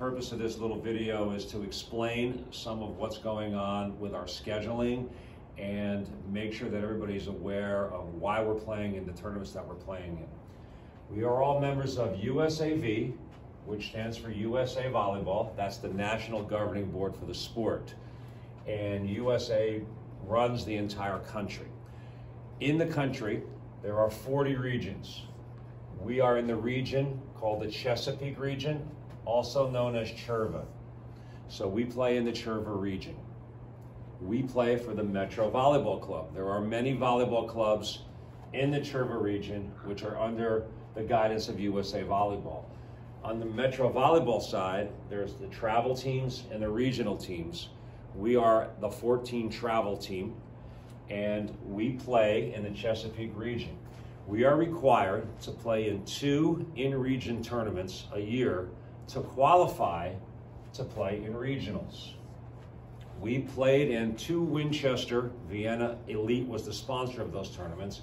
purpose of this little video is to explain some of what's going on with our scheduling and make sure that everybody's aware of why we're playing in the tournaments that we're playing in. We are all members of USAV, which stands for USA Volleyball. That's the national governing board for the sport. And USA runs the entire country. In the country, there are 40 regions. We are in the region called the Chesapeake region, also known as Cherva. So we play in the Cherva region. We play for the Metro Volleyball Club. There are many volleyball clubs in the Cherva region which are under the guidance of USA Volleyball. On the Metro Volleyball side, there's the travel teams and the regional teams. We are the 14 travel team and we play in the Chesapeake region. We are required to play in two in-region tournaments a year to qualify to play in regionals. We played in two Winchester, Vienna Elite was the sponsor of those tournaments,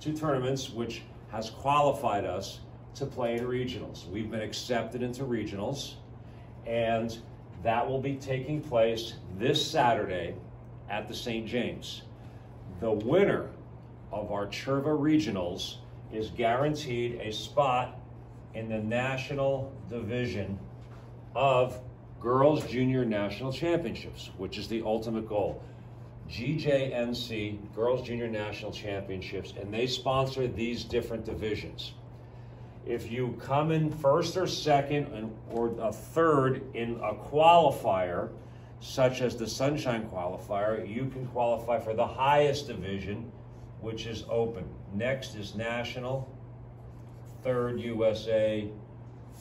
two tournaments which has qualified us to play in regionals. We've been accepted into regionals and that will be taking place this Saturday at the St. James. The winner of our Cherva regionals is guaranteed a spot in the national division of Girls Junior National Championships, which is the ultimate goal. GJNC, Girls Junior National Championships, and they sponsor these different divisions. If you come in first or second or a third in a qualifier, such as the Sunshine Qualifier, you can qualify for the highest division, which is open. Next is National, third USA,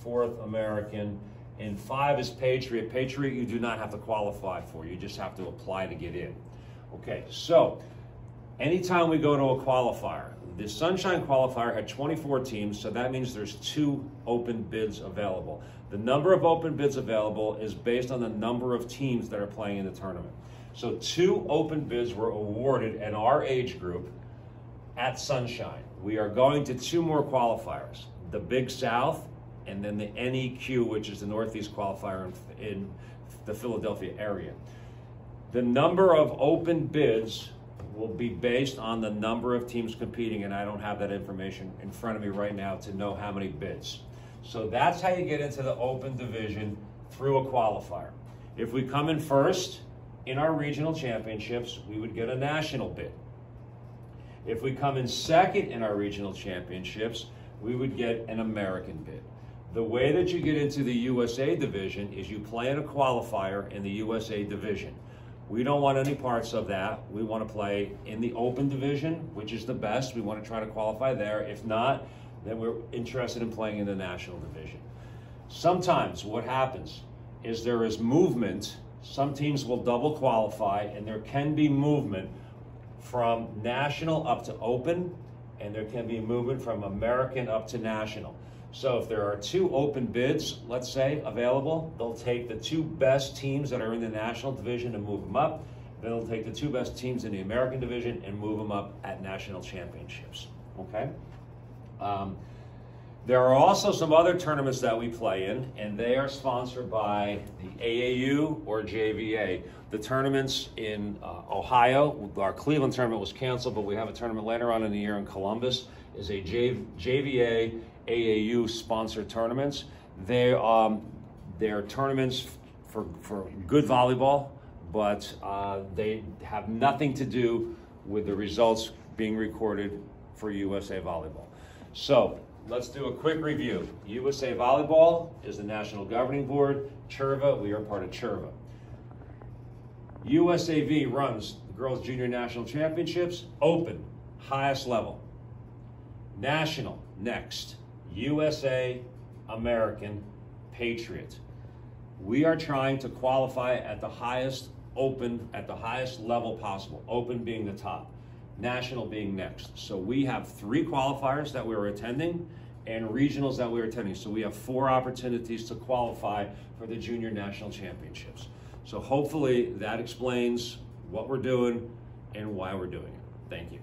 fourth American, and five is Patriot. Patriot you do not have to qualify for, you just have to apply to get in. Okay, so anytime we go to a qualifier, the Sunshine Qualifier had 24 teams, so that means there's two open bids available. The number of open bids available is based on the number of teams that are playing in the tournament. So two open bids were awarded in our age group at Sunshine. We are going to two more qualifiers, the Big South and then the NEQ, which is the Northeast qualifier in, in the Philadelphia area. The number of open bids will be based on the number of teams competing, and I don't have that information in front of me right now to know how many bids. So that's how you get into the open division through a qualifier. If we come in first in our regional championships, we would get a national bid. If we come in second in our regional championships, we would get an American bid. The way that you get into the USA division is you play in a qualifier in the USA division. We don't want any parts of that. We want to play in the open division, which is the best. We want to try to qualify there. If not, then we're interested in playing in the national division. Sometimes what happens is there is movement. Some teams will double qualify, and there can be movement from national up to open, and there can be a movement from American up to national. So if there are two open bids, let's say, available, they'll take the two best teams that are in the national division and move them up. Then they'll take the two best teams in the American division and move them up at national championships. Okay? Um, there are also some other tournaments that we play in, and they are sponsored by the AAU or JVA. The tournaments in uh, Ohio, our Cleveland tournament was canceled, but we have a tournament later on in the year in Columbus, is a J JVA AAU sponsored tournaments. They, um, they're tournaments for, for good volleyball, but uh, they have nothing to do with the results being recorded for USA Volleyball. So let's do a quick review. USA Volleyball is the national governing board. Cherva, we are part of Cherva. USAV runs the Girls Junior National Championships, open, highest level. National, next. USA American Patriot. We are trying to qualify at the highest open, at the highest level possible, open being the top national being next. So we have three qualifiers that we are attending and regionals that we're attending. So we have four opportunities to qualify for the junior national championships. So hopefully that explains what we're doing and why we're doing it. Thank you.